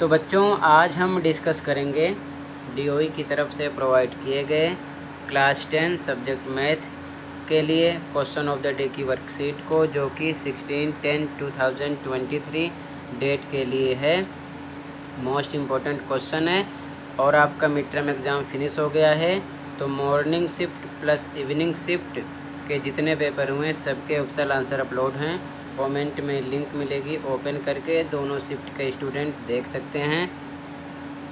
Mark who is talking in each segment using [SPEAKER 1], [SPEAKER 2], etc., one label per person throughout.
[SPEAKER 1] तो बच्चों, आज हम डिस्कस करेंगे डीओई की तरफ़ से प्रोवाइड किए गए क्लास टेन सब्जेक्ट मैथ के लिए क्वेश्चन ऑफ़ द डे की वर्कशीट को, जो कि sixteen ten two thousand twenty three date के लिए है। मोस्ट इम्पोर्टेंट क्वेश्चन है, और आपका मिड टर्म एग्ज़ाम फिनिश हो गया है तो morning shift plus evening shift के जितने पेपर हुए सबके ऑप्शनल आंसर अपलोड हैं। कमेंट में लिंक मिलेगी. ओपन करके दोनों शिफ्ट के स्टूडेंट देख सकते हैं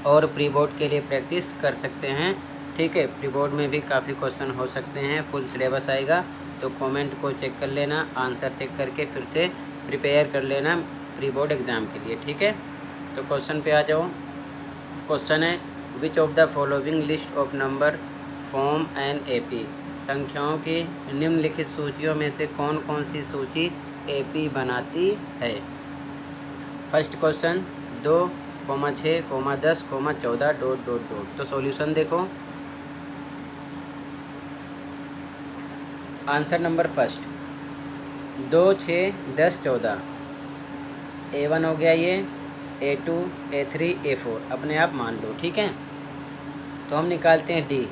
[SPEAKER 1] और प्री बोर्ड के लिए प्रैक्टिस कर सकते हैं. ठीक है प्री बोर्ड में भी काफ़ी क्वेश्चन हो सकते हैं. फुल सिलेबस आएगा. तो कमेंट को चेक कर लेना आंसर चेक करके फिर से प्रिपेयर कर लेना प्री बोर्ड एग्ज़ाम के लिए. ठीक है? तो क्वेश्चन पे आ जाओ. क्वेश्चन है which of the following list of number form and AP संख्याओं की निम्नलिखित सूचियों में से कौन कौन सी सूची एपी बनाती है। फ़र्स्ट क्वेश्चन दो कोमा छः कोमा दस कोमा चौदह डॉट डॉट डॉट तो सॉल्यूशन देखो। आंसर नंबर फ़र्स्ट दो छः दस, चौदह। ए वन हो गया ये A two A three A four अपने आप मान लो, ठीक है? तो हम निकालते हैं डी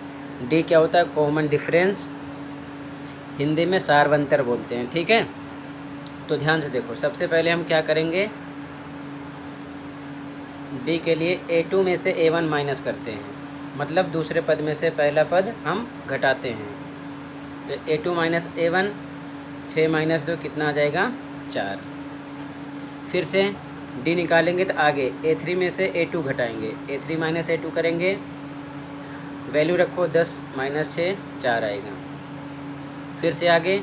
[SPEAKER 1] डी क्या होता है? कॉमन डिफरेंस हिंदी में सारवंतर बोलते हैं, ठीक है? तो ध्यान से देखो, सबसे पहले हम क्या करेंगे? डी के लिए ए टू में से ए वन माइनस करते हैं। मतलब दूसरे पद में से पहला पद हम घटाते हैं। तो A two minus A one छः माइनस दो कितना आ जाएगा? चार। फिर से डी निकालेंगे तो आगे ए थ्री में से A two घटाएँगे। A three minus A two करेंगे। वैल्यू रखो दस माइनस छः चार आएगा। फिर से आगे,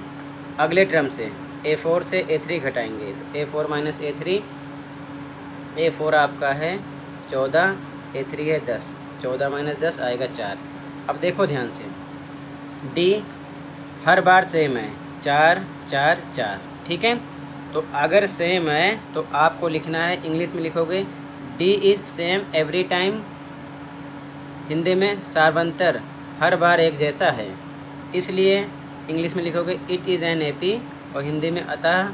[SPEAKER 1] अगले टर्म से। ए फोर से A three घटाएँगे। A four minus A three A four आपका है चौदह ए थ्री है दस। चौदह माइनस दस आएगा चार। अब देखो ध्यान से। डी हर बार सेम है। चार चार चार। ठीक है? तो अगर सेम है तो आपको लिखना है, इंग्लिश में लिखोगे D is same every time Hindi में सार्वंतर, हर बार एक जैसा है। इसलिए इंग्लिश में लिखोगे it is an A P और हिंदी में अतः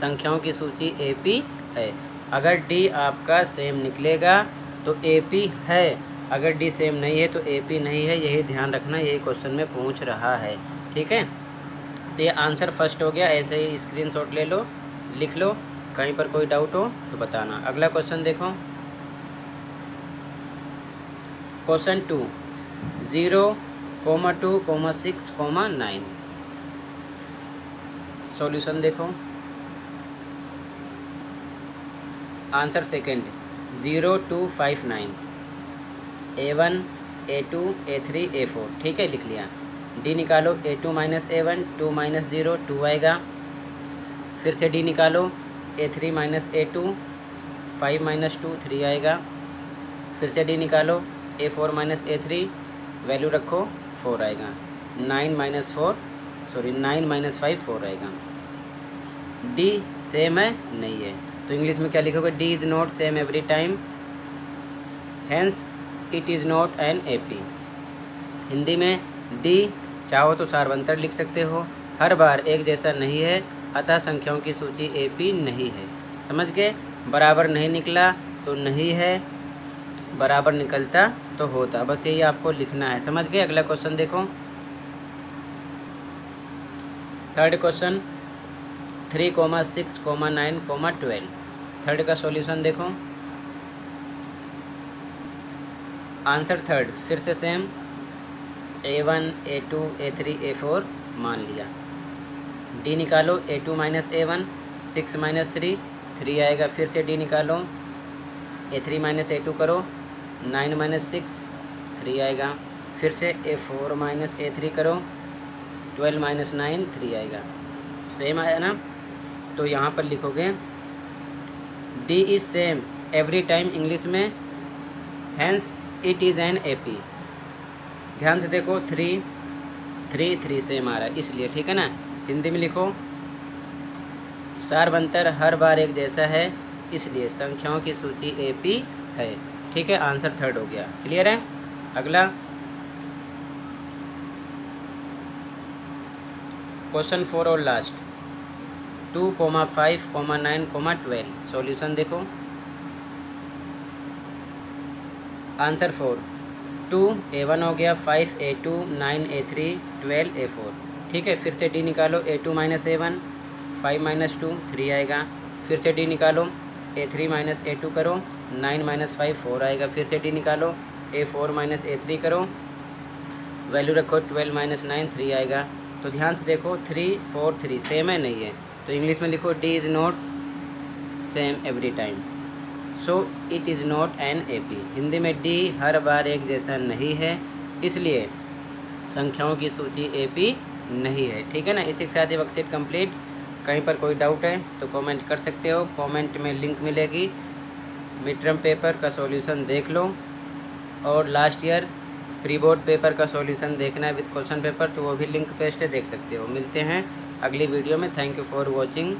[SPEAKER 1] संख्याओं की सूची एपी है। अगर डी आपका सेम निकलेगा तो एपी है। अगर डी सेम नहीं है तो एपी नहीं है। यही ध्यान रखना, यही क्वेश्चन में पूछ रहा है। ठीक है? तो ये आंसर फ़र्स्ट हो गया। ऐसे ही स्क्रीनशॉट ले लो, लिख लो। कहीं पर कोई डाउट हो तो बताना। अगला क्वेश्चन देखो। Question two zero comma two comma six comma nine solution देखो। Answer second, zero two five nine. A one A two A three A four, ठीक है, लिख लिया। डी निकालो A two minus A one, two minus zero, two आएगा। फिर से D निकालो A three minus A two, five minus two, three आएगा। फिर से डी निकालो A four minus A three value रखो, फोर आएगा। Nine minus four sorry nine minus five four रहेगा। डी सेम है, नहीं है। तो इंग्लिश में क्या लिखोगे? D is not same every time hence it is not an A P Hindi में डी चाहो तो सार्वंतर लिख सकते हो। हर बार एक जैसा नहीं है, अतः संख्याओं की सूची ए पी नहीं है। समझ गए? बराबर नहीं निकला तो नहीं है, बराबर निकलता तो होता। बस यही आपको लिखना है। समझ गए? अगला क्वेश्चन देखो। Third question three comma six comma nine comma twelve third का सॉल्यूशन देखो। आंसर थर्ड फिर से same A one A two A three A four मान लिया। डी निकालो A two minus A one six minus three three आएगा, फिर से डी निकालो। A three minus A two करो नाइन माइनस सिक्स थ्री आएगा। फिर से A four minus A three करो। ट्वेल्व माइनस नाइन थ्री आएगा। सेम आया ना? तो यहाँ पर लिखोगे D is same every time English में hence it is an A P ध्यान से देखो थ्री थ्री थ्री सेम आ रहा है, इसलिए ठीक है ना? हिंदी में लिखो सारबंतर हर बार एक जैसा है, इसलिए संख्याओं की सूची ए पी है। ठीक है? आंसर थर्ड हो गया। क्लियर है? अगला। क्वेश्चन फोर और last two comma five comma nine comma twelve solution देखो. Answer four two A one हो गया five A two nine A three twelve A four ठीक है, फिर से डी निकालो A two minus A one five minus two three आएगा. फिर से डी निकालो A three minus A two करो नाइन माइनस फाइव फोर आएगा. फिर से डी निकालो A four minus A three करो. वैल्यू रखो ट्वेल्व माइनस नाइन थ्री आएगा. तो ध्यान से देखो थ्री फोर थ्री सेम है नहीं है। तो इंग्लिश में लिखो D is not same every time so it is not an A P Hindi में डी हर बार एक जैसा नहीं है, इसलिए संख्याओं की सूची ए पी नहीं है। ठीक है ना? इसी के साथ ये वर्कशीट कंप्लीट कहीं पर कोई डाउट है तो कमेंट कर सकते हो। कमेंट में लिंक मिलेगी। मिड पेपर का सॉल्यूशन देख लो। और last year pre board paper का सॉल्यूशन देखना है विद क्वेश्चन पेपर तो वो भी लिंक पेस्ट है देख सकते हो। मिलते हैं अगली वीडियो में। Thank you for watching.